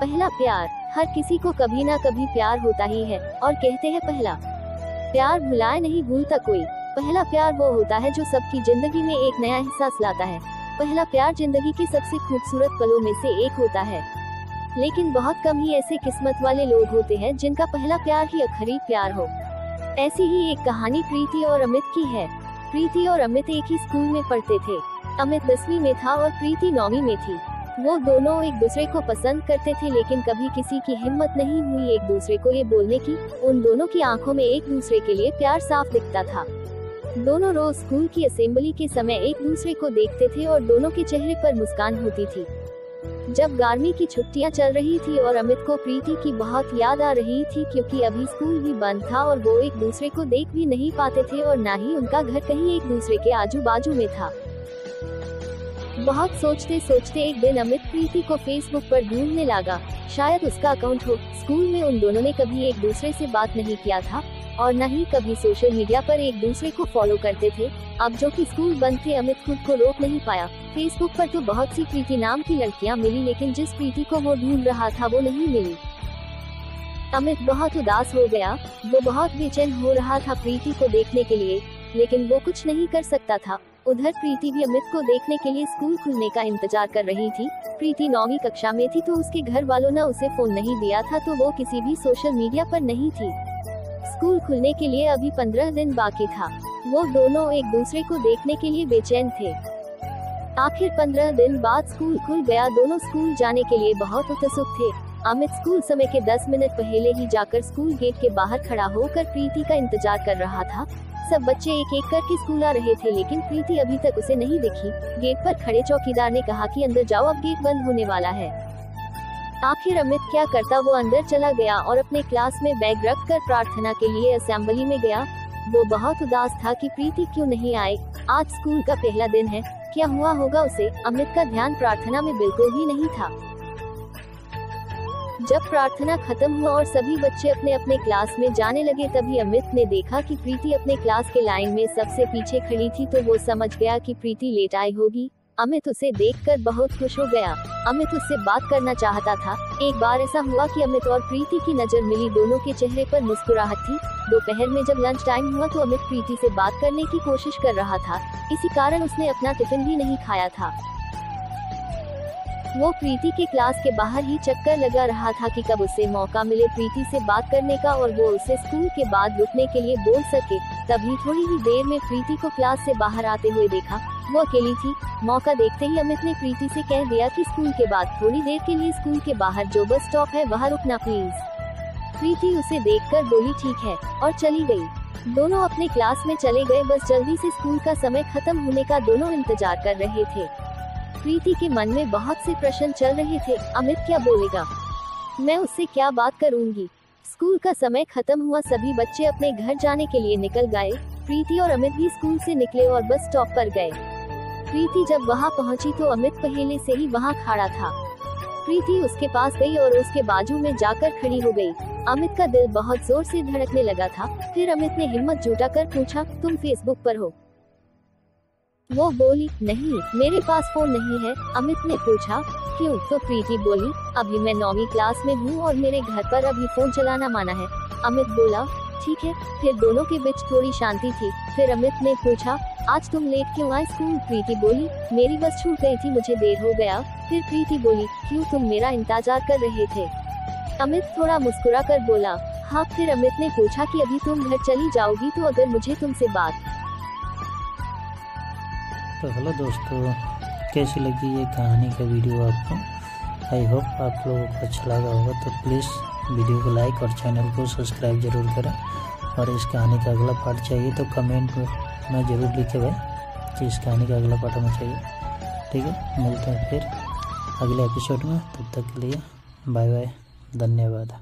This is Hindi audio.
पहला प्यार, हर किसी को कभी ना कभी प्यार होता ही है, और कहते हैं पहला। प्यार भुलाए नहीं भूलता कोई, पहला प्यार वो होता है जो सबकी ज़िंदगी में एक नया एहसास लाता है। पहला प्यार ज़िंदगी के सबसे खूबसूरत पलों में से एक होता है। लेकिन बहुत कम ही ऐसे किस्मत वाले लोग होते हैं जिनका पहला प्यार ही आखिरी प्यार हो। ऐसी ही एक कहानी प्रीति और अमित की है। प्रीति और अमित एक ही स्कूल में पढ़ते थे। अमित दसवीं में था और प्रीति नौवीं में थी। वो दोनों एक दूसरे को पसंद करते थे, लेकिन कभी किसी की हिम्मत नहीं हुई एक दूसरे को ये बोलने की। उन दोनों की आँखों में एक दूसरे के लिए प्यार साफ़ दिखता था। दोनों रोज स्कूल की असेंबली के समय एक दूसरे को देखते थे और दोनों के चेहरे पर मुस्कान होती थी। जब गार्मी की छुट्टियाँ चल रही थी और अमित को प्रीति की बहुत याद आ रही थी, क्योंकि अभी स्कूल भी बंद था और वो एक दूसरे को देख भी नहीं पाते थे और न ही उनका घर कहीं एक दूसरे के आजू बाजू में था। बहुत सोचते सोचते एक दिन अमित प्रीति को फेसबुक पर ढूँढने लगा। शायद उसका अकाउंट हो। स्कूल में उन दोनों ने कभी एक दूसरे से बात नहीं किया था, और न ही कभी सोशल मीडिया पर एक दूसरे को फॉलो करते थे। अब जो कि स्कूल बंद थे, अमित खुद को रोक नहीं पाया। फेसबुक पर तो बहुत सी प्रीति नाम की लड़कियाँ मिली, लेकिन जिस प्रीति को वो ढूंढ रहा था, वो नहीं मिली। अमित बहुत उदास हो गया। वो बहुत बेचैन हो रहा था प्रीति को देखने के लिए, लेकिन वो कुछ नहीं कर सकता था। उधर प्रीति भी अमित को देखने के लिए स्कूल खुलने का इंतज़ार कर रही थी। प्रीति नौवीं कक्षा में थी तो उसके घर वालों ने उसे फ़ोन नहीं दिया था तो वो किसी भी सोशल मीडिया पर नहीं थी। स्कूल खुलने के लिए अभी पंद्रह दिन बाकी था। वो दोनों एक दूसरे को देखने के लिए बेचैन थे। आखिर पंद्रह दिन बाद स्कूल खुल गया। दोनों स्कूल जाने के लिए बहुत उत्सुक थे। अमित स्कूल समय के 10 मिनट पहले ही जाकर स्कूल गेट के बाहर खड़ा होकर प्रीति का इंतज़ार कर रहा था। सब बच्चे एक एक करके स्कूल आ रहे थे, लेकिन प्रीति अभी तक उसे नहीं दिखी। गेट पर खड़े चौकीदार ने कहा कि अंदर जाओ, अब गेट बंद होने वाला है। आखिर अमित क्या करता? वो अंदर चला गया और अपने क्लास में बैग रख कर प्रार्थना के लिए असेंबली में गया। वो बहुत उदास था कि प्रीति क्यों नहीं आए। आज स्कूल का पहला दिन है। क्या हुआ होगा उसे? अमित का ध्यान प्रार्थना में बिल्कुल भी नहीं था। जब प्रार्थना खत्म हुआ और सभी बच्चे अपने अपने क्लास में जाने लगे, तभी अमित ने देखा कि प्रीति अपने क्लास के लाइन में सबसे पीछे खड़ी थी तो वो समझ गया कि प्रीति लेट आई होगी। अमित उसे देखकर बहुत खुश हो गया। अमित उससे बात करना चाहता था। एक बार ऐसा हुआ कि अमित और प्रीति की नज़र मिली, दोनों के चेहरे पर मुस्कुराहट थी। दोपहर में जब लंच टाइम हुआ तो अमित प्रीति से बात करने की कोशिश कर रहा था। इसी कारण उसने अपना टिफ़िन भी नहीं खाया था। वो प्रीति के क्लास के बाहर ही चक्कर लगा रहा था कि कब उसे मौका मिले प्रीति से बात करने का और वो उसे स्कूल के बाद रुकने के लिए बोल सके। तभी थोड़ी ही देर में प्रीति को क्लास से बाहर आते हुए देखा। वो अकेली थी। मौका देखते ही अमित ने प्रीति से कह दिया कि स्कूल के बाद थोड़ी देर के लिए स्कूल के बाहर जो बस स्टॉप है वहाँ रुकना प्लीज़। प्रीति उसे देखकर बोली, ठीक है, और चली गई दोनों अपने क्लास में चले गए। बस जल्दी से स्कूल का समय खत्म होने का दोनों इंतज़ार कर रहे थे। प्रीति के मन में बहुत से प्रश्न चल रहे थे, अमित क्या बोलेगा? मैं उससे क्या बात करूँगी? स्कूल का समय खत्म हुआ, सभी बच्चे अपने घर जाने के लिए निकल गए। प्रीति और अमित भी स्कूल से निकले और बस स्टॉप पर गए। प्रीति जब वहाँ पहुँची तो अमित पहले से ही वहाँ खड़ा था। प्रीति उसके पास गई और उसके बाजू में जाकर खड़ी हो गई। अमित का दिल बहुत ज़ोर से धड़कने लगा था। फिर अमित ने हिम्मत जुटा कर पूछा, तुम फेसबुक पर हो? वो बोली, नहीं, मेरे पास फ़ोन नहीं है। अमित ने पूछा, क्यों? तो प्रीति बोली, अभी मैं नौवीं क्लास में हूँ और मेरे घर पर अभी फ़ोन चलाना माना है। अमित बोला, ठीक है। फिर दोनों के बीच थोड़ी शांति थी। फिर अमित ने पूछा, आज तुम लेट क्यों आए स्कूल? प्रीति बोली, मेरी बस छूट गई थी, मुझे देर हो गया। फिर प्रीति बोली, क्यों तुम मेरा इंतज़ार कर रहे थे? अमित थोड़ा मुस्कुरा कर बोला हाँ। फिर अमित ने पूछा, कि अभी तुम घर चली जाओगी तो अगर मुझे तुमसे बात तो हेलो दोस्तों, कैसी लगी ये कहानी का वीडियो आपको? आई होप आप लोगों को अच्छा लगा होगा तो प्लीज़ वीडियो को लाइक और चैनल को सब्सक्राइब ज़रूर करें। और इस कहानी का अगला पार्ट चाहिए तो कमेंट में ज़रूर लिखे भाई कि इस कहानी का अगला पार्ट हमें चाहिए। ठीक है, मिलते हैं फिर अगले एपिसोड में, तब तक के लिए बाय बाय, धन्यवाद।